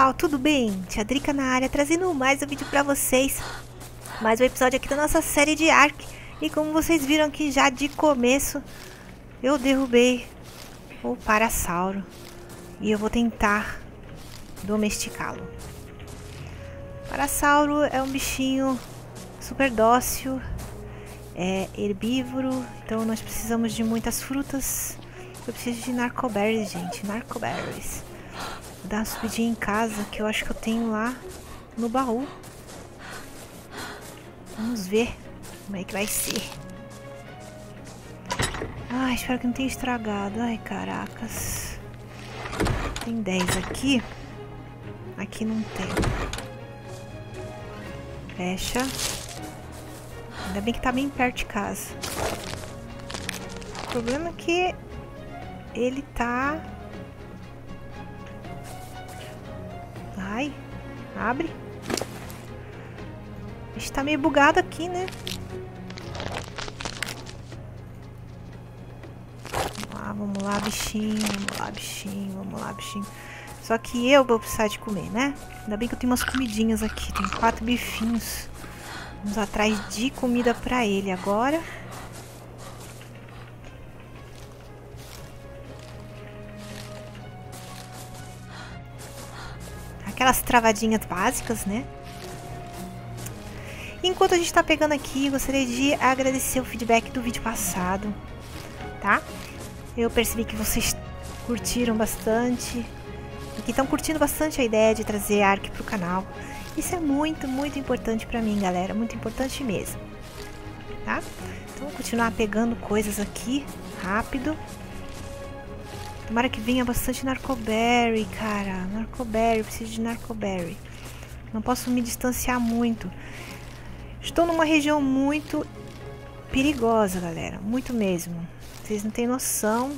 pessoal, tudo bem? Tia Drica na área, trazendo mais um vídeo pra vocês. Mais um episódio aqui da nossa série de Ark. E como vocês viram aqui já de começo, eu derrubei o Parasauro. E eu vou tentar domesticá-lo. Parasauro é um bichinho super dócil, é herbívoro, então nós precisamos de muitas frutas. Eu preciso de narcoberries, gente, narcoberries. Dar uma subidinha em casa, que eu acho que eu tenho lá no baú. Vamos ver como é que vai ser. Ai, espero que não tenha estragado. Ai, caracas. Tem 10 aqui. Aqui não tem. Fecha. Ainda bem que tá bem perto de casa. O problema é que ele tá... abre. Está meio bugado aqui, né? Vamos lá, vamos lá, bichinho. Vamos lá, bichinho. Vamos lá, bichinho. Só que eu vou precisar de comer, né? Ainda bem que eu tenho umas comidinhas aqui. Tem quatro bifinhos. Vamos atrás de comida pra ele agora. Aquelas travadinhas básicas, né? Enquanto a gente tá pegando aqui, gostaria de agradecer o feedback do vídeo passado, tá? Eu percebi que vocês curtiram bastante e que estão curtindo bastante a ideia de trazer Ark pro canal. Isso é muito, muito importante pra mim, galera. Muito importante mesmo. Tá? Então, vou continuar pegando coisas aqui rápido. Tomara que venha bastante Narcoberry, cara. Narcoberry, preciso de Narcoberry. Não posso me distanciar muito. Estou numa região muito perigosa, galera. Muito mesmo. Vocês não têm noção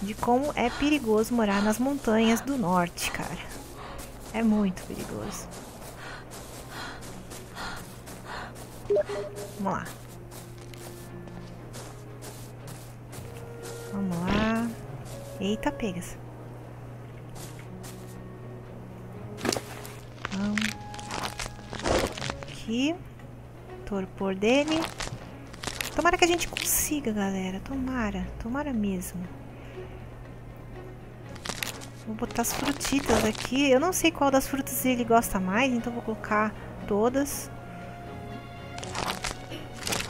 de como é perigoso morar nas montanhas do norte, cara. É muito perigoso. Vamos lá. Vamos lá. Eita, pegas. Vamos. Aqui. Torpor dele. Tomara que a gente consiga, galera. Tomara. Tomara mesmo. Vou botar as frutitas aqui. Eu não sei qual das frutas ele gosta mais, então vou colocar todas.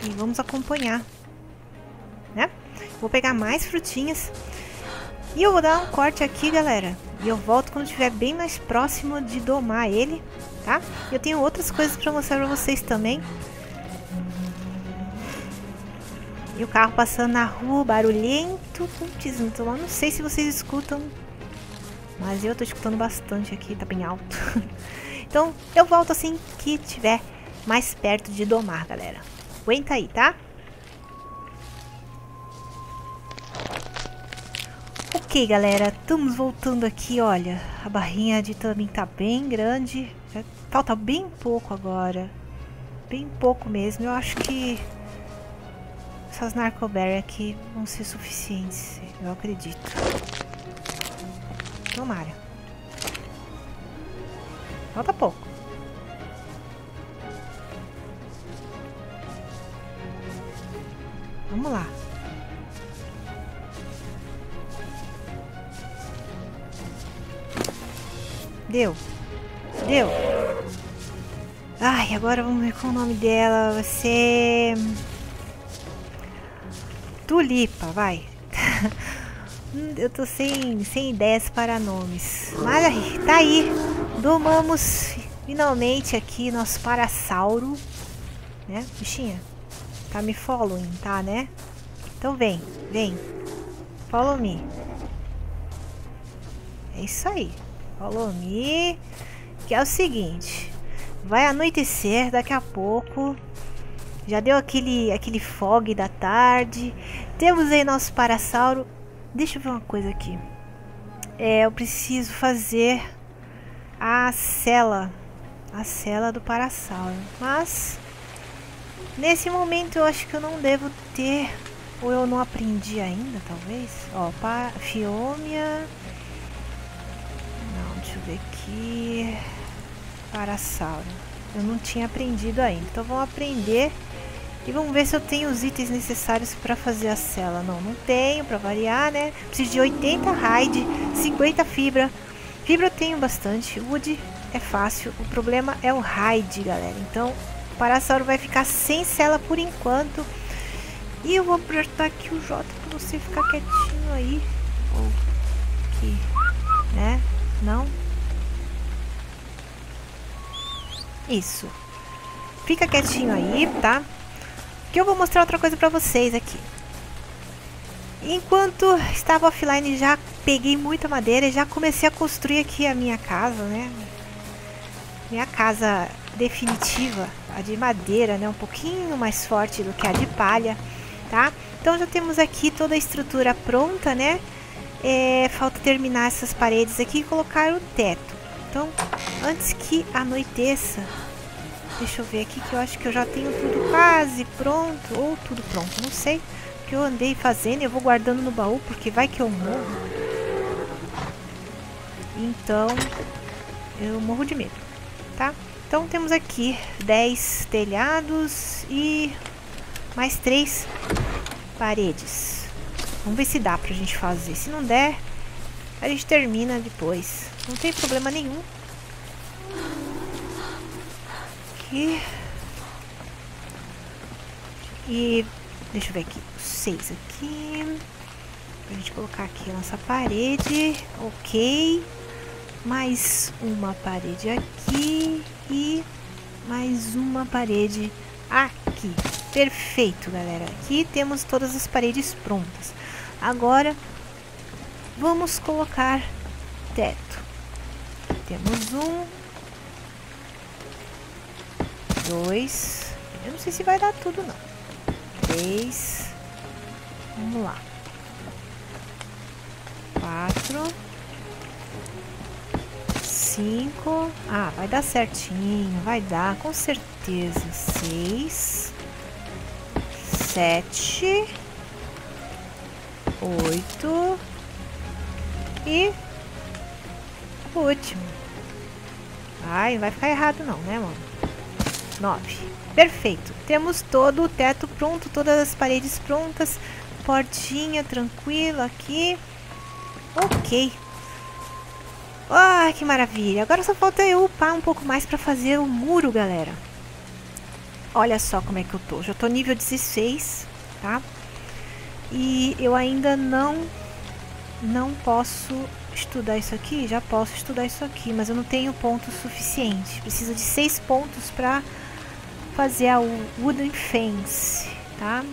E vamos acompanhar. Né? Vou pegar mais frutinhas. E eu vou dar um corte aqui, galera. E eu volto quando estiver bem mais próximo de domar ele, tá? Eu tenho outras coisas para mostrar para vocês também. E o carro passando na rua, barulhento. Putz, então, não sei se vocês escutam. Mas eu tô escutando bastante aqui, tá bem alto. então, eu volto assim que tiver mais perto de domar, galera. Aguenta aí, tá? Ok, galera, estamos voltando aqui, olha, a barrinha de também tá bem grande, falta bem pouco agora, bem pouco mesmo, eu acho que essas narcoberry aqui vão ser suficientes, eu acredito. Tomara. Falta pouco. Vamos lá. Deu. Deu. Ai, agora vamos ver qual o nome dela. Vai ser... Tulipa, vai. Eu tô sem, sem ideias para nomes. Mas aí, tá aí. Domamos finalmente aqui nosso parasauro. Né, bichinha? Tá me following, tá, né? Então vem, vem. Follow me. É isso aí. Follow me. Que é o seguinte. Vai anoitecer daqui a pouco. Já deu aquele, aquele fog da tarde. Temos aí nosso parasauro. Deixa eu ver uma coisa aqui. É, eu preciso fazer a cela. A cela do parasauro. Mas Nesse momento eu acho que eu não devo ter, ou eu não aprendi ainda, talvez. Ó, Fiômia. Deixa eu ver aqui. Parasauro. Eu não tinha aprendido ainda. Então vamos aprender. E vamos ver se eu tenho os itens necessários para fazer a cela. Não, não tenho, para variar, né? Preciso de 80 hide, 50 fibra. Fibra eu tenho bastante. Wood é fácil. O problema é o hide, galera. Então, o Parasauro vai ficar sem cela por enquanto. E eu vou apertar aqui o J para você ficar quietinho aí. Ou aqui, né? Não? Isso. Fica quietinho aí, tá? Que eu vou mostrar outra coisa pra vocês aqui. Enquanto estava offline, já peguei muita madeira e já comecei a construir aqui a minha casa, né? Minha casa definitiva, a de madeira, né? Um pouquinho mais forte do que a de palha, tá? Então já temos aqui toda a estrutura pronta, né? É, falta terminar essas paredes aqui e colocar o teto. Então, antes que anoiteça, deixa eu ver aqui que eu acho que eu já tenho tudo quase pronto, ou tudo pronto, não sei. Que eu andei fazendo, eu vou guardando no baú, porque vai que eu morro. Então, eu morro de medo, tá? Então, temos aqui 10 telhados e mais 3 paredes. Vamos ver se dá pra gente fazer. Se não der, a gente termina depois. Não tem problema nenhum. Aqui. E deixa eu ver aqui. Seis aqui. Pra gente colocar aqui a nossa parede. Ok. Mais uma parede aqui. E mais uma parede aqui. Perfeito, galera. Aqui temos todas as paredes prontas. Agora, vamos colocar teto. Temos um, dois, eu não sei se vai dar tudo não. Três, vamos lá. Quatro, cinco, ah, vai dar certinho, vai dar, com certeza. Seis, sete, oito e o último. Ai, não vai ficar errado não, né, mano? Nove. Perfeito. Temos todo o teto pronto, todas as paredes prontas. Portinha tranquila aqui. Ok. Ai, que maravilha. Agora só falta eu upar um pouco mais para fazer o muro, galera. Olha só como é que eu tô. Já tô nível 16, tá? E eu ainda não não posso estudar isso aqui, já posso estudar isso aqui, mas eu não tenho pontos suficiente. Precisa de seis pontos para fazer a wooden fence, tá?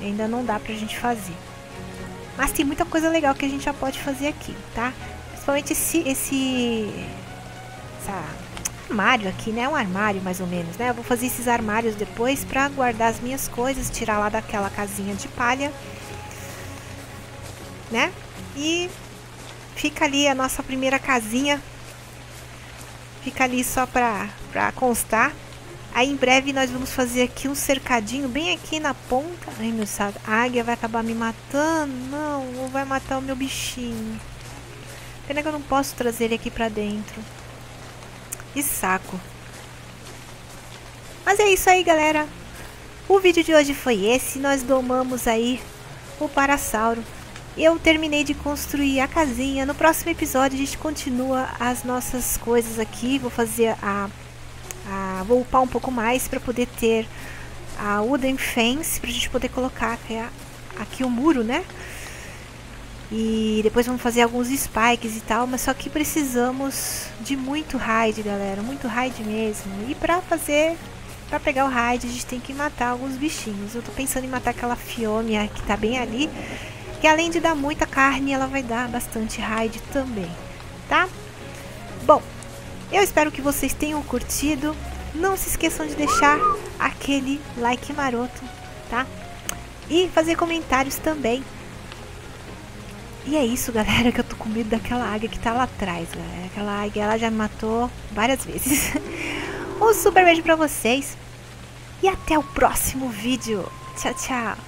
Ainda não dá pra gente fazer. Mas tem muita coisa legal que a gente já pode fazer aqui, tá? Principalmente esse, esse essa armário aqui, né? Um armário mais ou menos, né? Eu vou fazer esses armários depois pra guardar as minhas coisas, tirar lá daquela casinha de palha, né? E fica ali a nossa primeira casinha. Fica ali só pra, pra constar. Aí em breve nós vamos fazer aqui um cercadinho bem aqui na ponta. Ai meu saco, a águia vai acabar me matando. Não, ou vai matar o meu bichinho. Pena que eu não posso trazer ele aqui pra dentro. Que saco. Mas é isso aí, galera. O vídeo de hoje foi esse. Nós domamos aí o Parasauro. Eu terminei de construir a casinha. No próximo episódio a gente continua as nossas coisas aqui. Vou fazer a... a vou upar um pouco mais para poder ter a wooden fence. Para a gente poder colocar aqui, aqui o muro, né? E depois vamos fazer alguns spikes e tal, mas só que precisamos de muito raid, galera, muito raid mesmo. E pra fazer, pra pegar o raid, a gente tem que matar alguns bichinhos. Eu tô pensando em matar aquela fiômia que tá bem ali, que além de dar muita carne, ela vai dar bastante raid também, tá? Bom, eu espero que vocês tenham curtido. Não se esqueçam de deixar aquele like maroto, tá? E fazer comentários também e é isso, galera, que eu tô com medo daquela águia que tá lá atrás, galera. Aquela águia, ela já me matou várias vezes. um super beijo pra vocês. E até o próximo vídeo. Tchau, tchau.